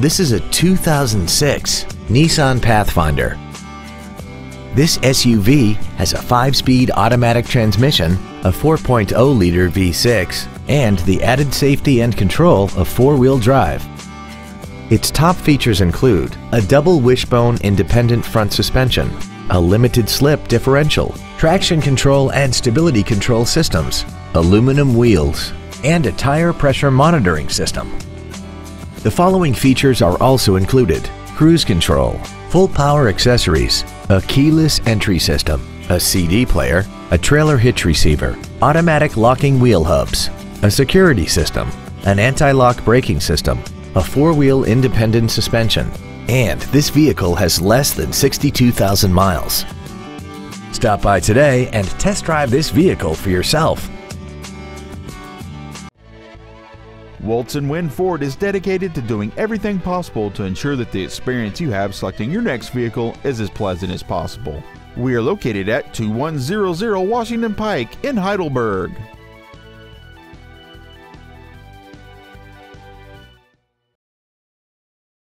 This is a 2006 Nissan Pathfinder. This SUV has a 5-speed automatic transmission, a 4.0-liter V6, and the added safety and control of 4-wheel drive. Its top features include a double wishbone independent front suspension, a limited slip differential, traction control and stability control systems, aluminum wheels, and a tire pressure monitoring system. The following features are also included. Cruise control, full power accessories, a keyless entry system, a CD player, a trailer hitch receiver, automatic locking wheel hubs, a security system, an anti-lock braking system, a four-wheel independent suspension, and this vehicle has less than 62,000 miles. Stop by today and test drive this vehicle for yourself. Woltz and Wind Ford is dedicated to doing everything possible to ensure that the experience you have selecting your next vehicle is as pleasant as possible. We are located at 2100 Washington Pike in Heidelberg.